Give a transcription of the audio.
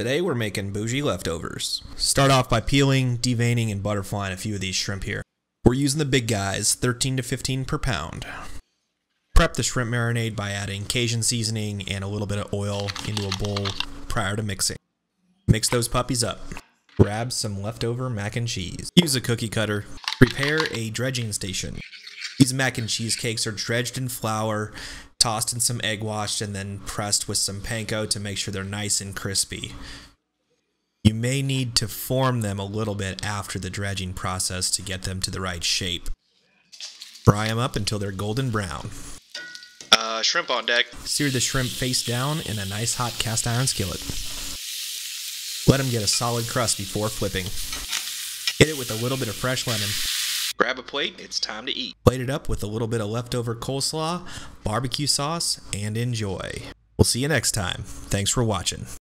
Today we're making bougie leftovers. Start off by peeling, deveining, and butterflying a few of these shrimp here. We're using the big guys, 13 to 15 per pound. Prep the shrimp marinade by adding Cajun seasoning and a little bit of oil into a bowl prior to mixing. Mix those puppies up. Grab some leftover mac and cheese. Use a cookie cutter. Prepare a dredging station. These mac and cheese cakes are dredged in flour, tossed in some egg wash, and then pressed with some panko to make sure they're nice and crispy. You may need to form them a little bit after the dredging process to get them to the right shape. Fry them up until they're golden brown. Uh, shrimp on deck. Sear the shrimp face down in a nice hot cast iron skillet. Let them get a solid crust before flipping. Hit it with a little bit of fresh lemon. Grab a plate, it's time to eat. Plate it up with a little bit of leftover coleslaw, barbecue sauce, and enjoy. We'll see you next time. Thanks for watching.